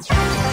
you.